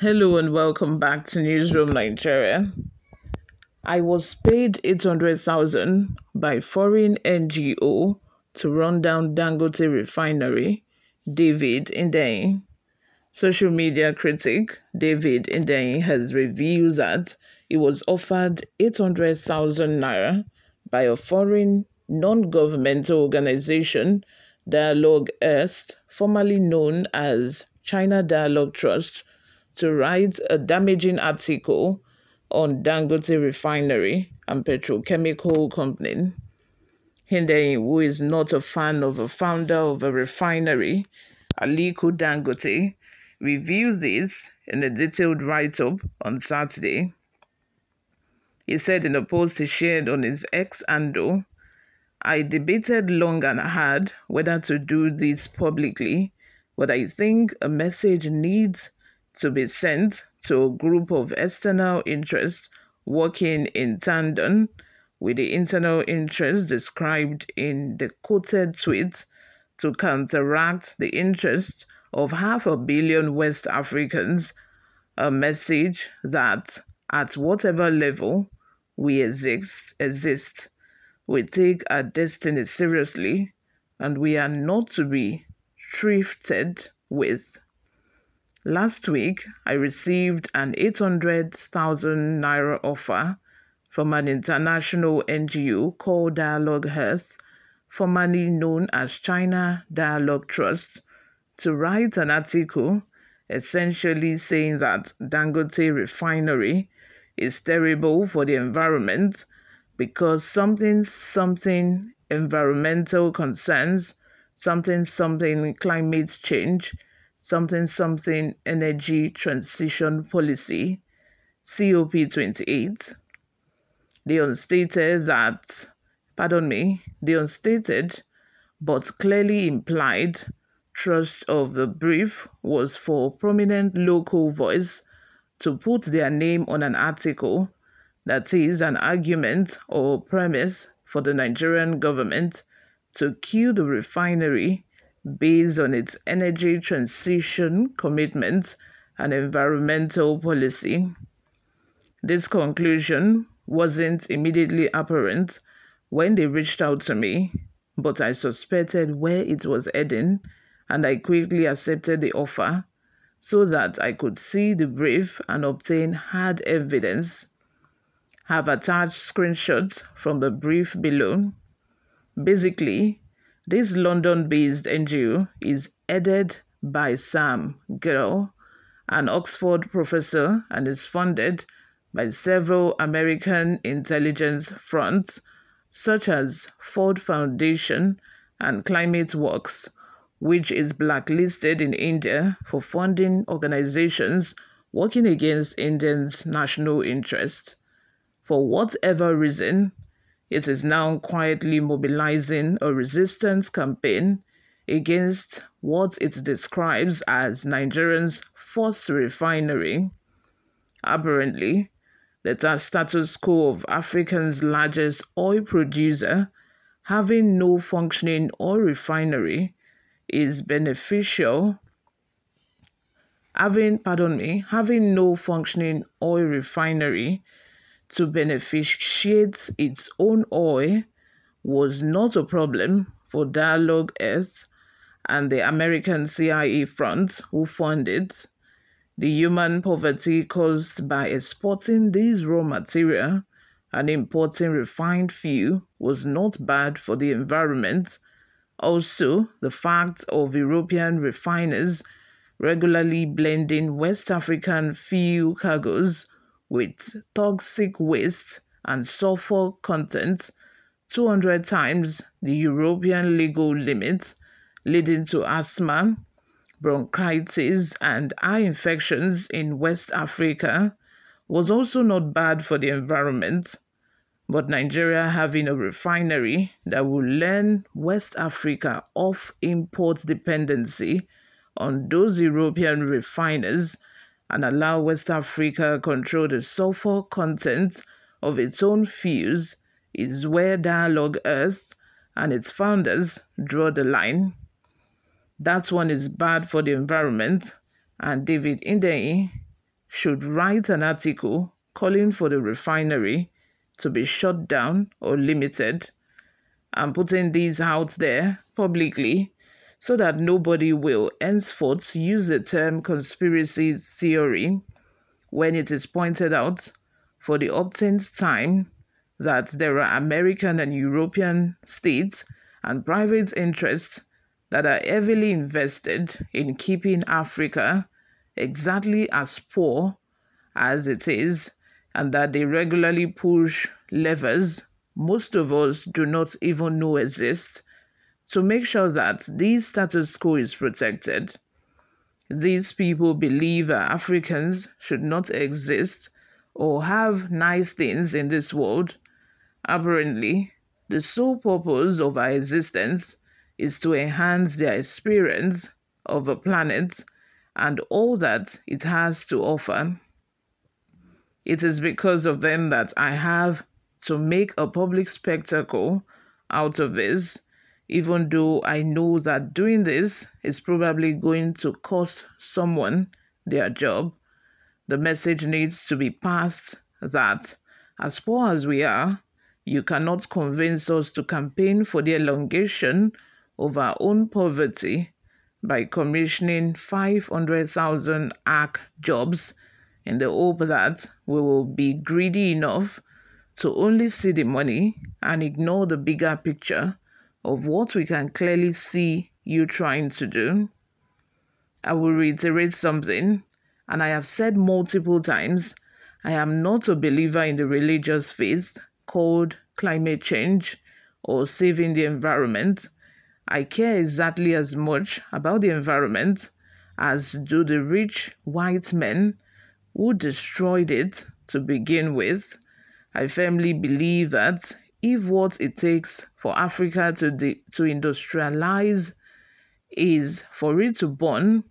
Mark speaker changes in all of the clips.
Speaker 1: Hello and welcome back to Newsroom Nigeria. I was paid 800,000 by foreign NGO to run down Dangote refinery, David Hundeyin. Social media critic David Hundeyin has revealed that he was offered 800,000 naira by a foreign non-governmental organization, Dialogue Earth, formerly known as China Dialogue Trust, to write a damaging article on Dangote Refinery and Petrochemical Company. Hundeyin, who is not a fan of a founder of a refinery, Aliko Dangote, reveals this in a detailed write-up on Saturday. He said in a post he shared on his X handle, I debated long and hard whether to do this publicly, but I think a message needs to be sent to a group of external interests working in tandem with the internal interests described in the quoted tweet to counteract the interests of half a billion West Africans, a message that at whatever level we exist, exist, we take our destiny seriously and we are not to be thrifted with. Last week, I received an 800,000 naira offer from an international NGO called Dialogue Earth, formerly known as China Dialogue Trust, to write an article essentially saying that Dangote refinery is terrible for the environment because something something environmental concerns, something something climate change something something energy transition policy COP28 the unstated that pardon me the unstated but clearly implied trust of the brief was for prominent local voice to put their name on an article that is an argument or premise for the Nigerian government to kill the refinery based on its energy transition commitments and environmental policy. This conclusion wasn't immediately apparent when they reached out to me, but I suspected where it was heading and I quickly accepted the offer so that I could see the brief and obtain hard evidence. Have attached screenshots from the brief below. Basically, this London-based NGO is headed by Sam Geall, an Oxford professor, and is funded by several American intelligence fronts such as Ford Foundation and Climate Works, which is blacklisted in India for funding organizations working against Indians' national interest. For whatever reason, it is now quietly mobilizing a resistance campaign against what it describes as Nigeria's first refinery. Apparently, the status quo of Africa's largest oil producer having no functioning oil refinery is beneficial having pardon me having no functioning oil refinery to beneficiate its own oil was not a problem for Dialogue Earth and the American CIA front who funded the human poverty caused by exporting these raw material and importing refined fuel was not bad for the environment. Also, the fact of European refiners regularly blending West African fuel cargoes with toxic waste and sulfur content 200 times the European legal limit, leading to asthma, bronchitis, and eye infections in West Africa, was also not bad for the environment. But Nigeria having a refinery that will learn West Africa off import dependency on those European refiners and allow West Africa control the sulfur content of its own fuels is where Dialogue Earth and its founders draw the line. That one is bad for the environment, and David Hundeyin should write an article calling for the refinery to be shut down or limited. I'm putting these out there publicly so that nobody will henceforth use the term conspiracy theory when it is pointed out for the obtained time that there are American and European states and private interests that are heavily invested in keeping Africa exactly as poor as it is, and that they regularly push levers most of us do not even know exist to make sure that this status quo is protected. These people believe Africans should not exist or have nice things in this world. Apparently, the sole purpose of our existence is to enhance their experience of a planet and all that it has to offer. It is because of them that I have to make a public spectacle out of this, even though I know that doing this is probably going to cost someone their job. The message needs to be passed that, as poor as we are, you cannot convince us to campaign for the elongation of our own poverty by commissioning 500,000 ARC jobs in the hope that we will be greedy enough to only see the money and ignore the bigger picture of what we can clearly see you trying to do. I will reiterate something, and I have said multiple times I am not a believer in the religious faith called climate change or saving the environment. I care exactly as much about the environment as do the rich white men who destroyed it to begin with. I firmly believe that if what it takes for Africa to, de- to industrialize is for it to burn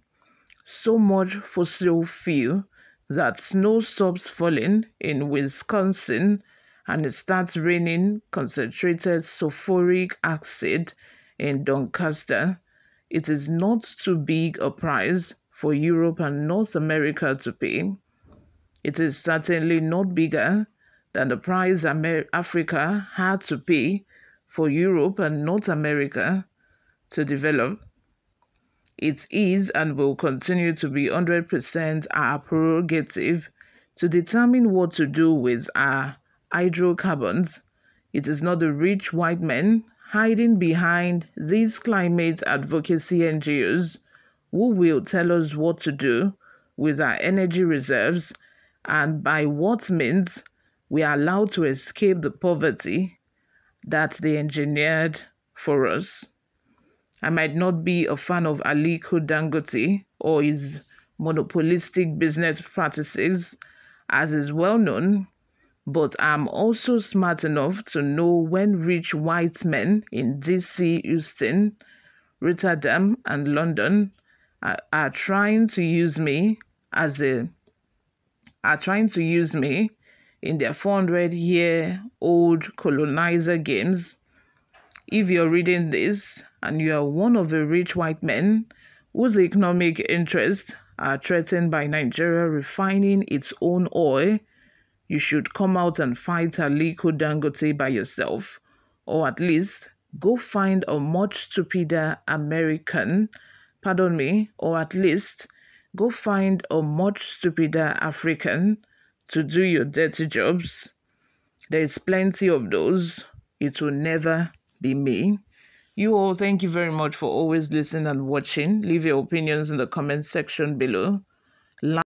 Speaker 1: so much fossil fuel that snow stops falling in Wisconsin and it starts raining concentrated sulfuric acid in Doncaster, it is not too big a price for Europe and North America to pay. It is certainly not bigger than the price Amer- Africa had to pay for Europe and North America to develop. It is and will continue to be 100% our prerogative to determine what to do with our hydrocarbons. It is not the rich white men hiding behind these climate advocacy NGOs who will tell us what to do with our energy reserves and by what means we are allowed to escape the poverty that they engineered for us. I might not be a fan of Aliko Dangote or his monopolistic business practices, as is well known, but I'm also smart enough to know when rich white men in DC, Houston, Rotterdam, and London are, are trying to use me as a are trying to use me in their 400 year old colonizer games. If you're reading this and you are one of the rich white men whose economic interests are threatened by Nigeria refining its own oil you should come out and fight Aliko Dangote by yourself, or at least go find a much stupider American, pardon me, or at least go find a much stupider African to do your dirty jobs. There is plenty of those. It will never be me. You all, thank you very much for always listening and watching. Leave your opinions in the comment section below.